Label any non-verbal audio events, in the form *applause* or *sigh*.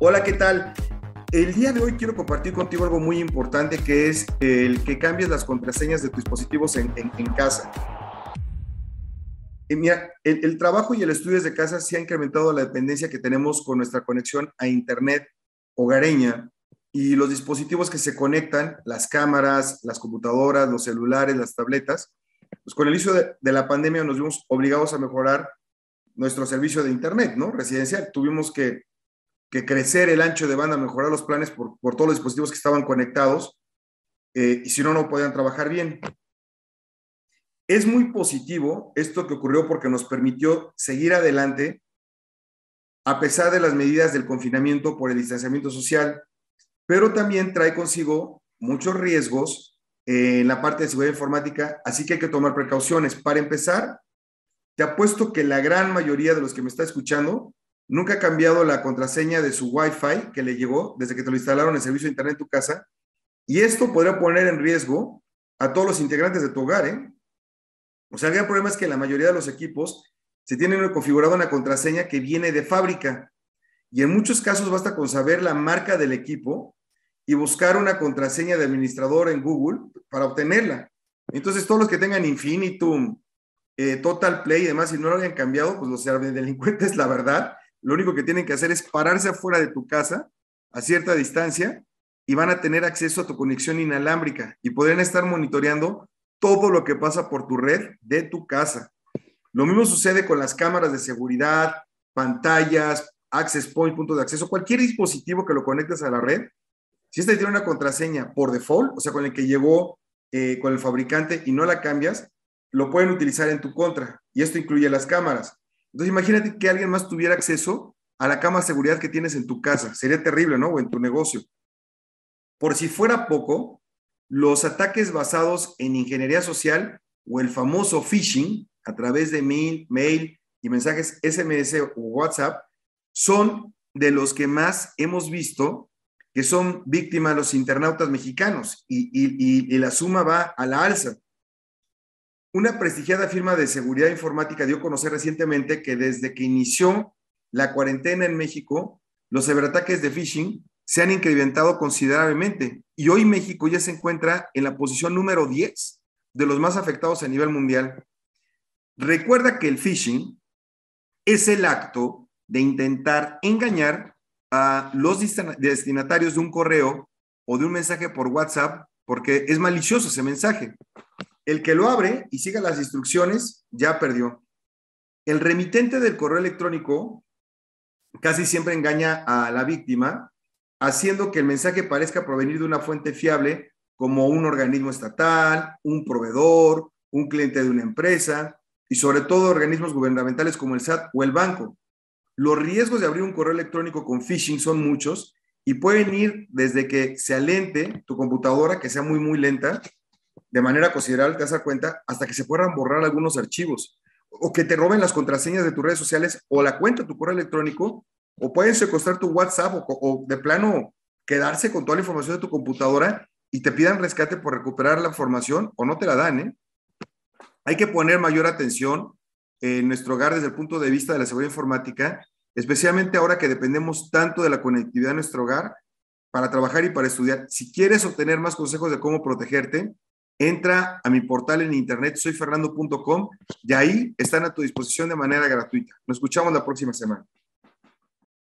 Hola, ¿qué tal? El día de hoy quiero compartir contigo algo muy importante que es el que cambies las contraseñas de tus dispositivos en, casa. mira, el, trabajo y el estudio desde casa se ha incrementado la dependencia que tenemos con nuestra conexión a Internet hogareña y los dispositivos que se conectan, las cámaras, las computadoras, los celulares, las tabletas. Pues con el inicio de la pandemia nos vimos obligados a mejorar nuestro servicio de Internet, ¿no? Residencial. Tuvimos que que crecer el ancho de banda, mejorar los planes por, por todos los dispositivos que estaban conectados, eh, y si no, no podían trabajar bien. Es muy positivo esto que ocurrió porque nos permitió seguir adelante a pesar de las medidas del confinamiento por el distanciamiento social, pero también trae consigo muchos riesgos en la parte de seguridad informática, así que hay que tomar precauciones. Para empezar, te apuesto que la gran mayoría de los que me está escuchando nunca ha cambiado la contraseña de su Wi-Fi que le llegó desde que te lo instalaron en servicio de Internet en tu casa. Y esto podría poner en riesgo a todos los integrantes de tu hogar. ¿eh? O sea, el gran problema es que la mayoría de los equipos se tienen configurado una contraseña que viene de fábrica. Y en muchos casos basta con saber la marca del equipo y buscar una contraseña de administrador en Google para obtenerla. Entonces, todos los que tengan Infinitum, eh, Total Play y demás, si no lo hayan cambiado, pues los delincuentes, *laughs* la verdad, lo único que tienen que hacer es pararse afuera de tu casa a cierta distancia y van a tener acceso a tu conexión inalámbrica y podrían estar monitoreando todo lo que pasa por tu red de tu casa. Lo mismo sucede con las cámaras de seguridad, pantallas, access point, punto de acceso, cualquier dispositivo que lo conectes a la red. Si este tiene una contraseña por default, o sea, con el que llegó eh, con el fabricante y no la cambias, lo pueden utilizar en tu contra. Y esto incluye las cámaras. Entonces imagínate que alguien más tuviera acceso a la cama de seguridad que tienes en tu casa. Sería terrible, ¿no? O en tu negocio. Por si fuera poco, los ataques basados en ingeniería social o el famoso phishing a través de mail, mail y mensajes SMS o WhatsApp son de los que más hemos visto que son víctimas los internautas mexicanos y, y la suma va a la alza. Una prestigiada firma de seguridad informática dio a conocer recientemente que desde que inició la cuarentena en México, los ciberataques de phishing se han incrementado considerablemente y hoy México ya se encuentra en la posición número 10 de los más afectados a nivel mundial. Recuerda que el phishing es el acto de intentar engañar a los destinatarios de un correo o de un mensaje por WhatsApp porque es malicioso ese mensaje. El que lo abre y siga las instrucciones ya perdió. El remitente del correo electrónico casi siempre engaña a la víctima, haciendo que el mensaje parezca provenir de una fuente fiable como un organismo estatal, un proveedor, un cliente de una empresa y sobre todo organismos gubernamentales como el SAT o el banco. Los riesgos de abrir un correo electrónico con phishing son muchos y pueden ir desde que se alente tu computadora, que sea muy, muy lenta, de manera considerable, te das cuenta, hasta que se puedan borrar algunos archivos o que te roben las contraseñas de tus redes sociales o la cuenta tu correo electrónico o pueden secuestrar tu WhatsApp o, de plano quedarse con toda la información de tu computadora y te pidan rescate por recuperar la información o no te la dan. ¿eh? Hay que poner mayor atención en nuestro hogar desde el punto de vista de la seguridad informática, especialmente ahora que dependemos tanto de la conectividad de nuestro hogar para trabajar y para estudiar. Si quieres obtener más consejos de cómo protegerte, entra a mi portal en internet soyfernando.com y ahí están a tu disposición de manera gratuita. Nos escuchamos la próxima semana.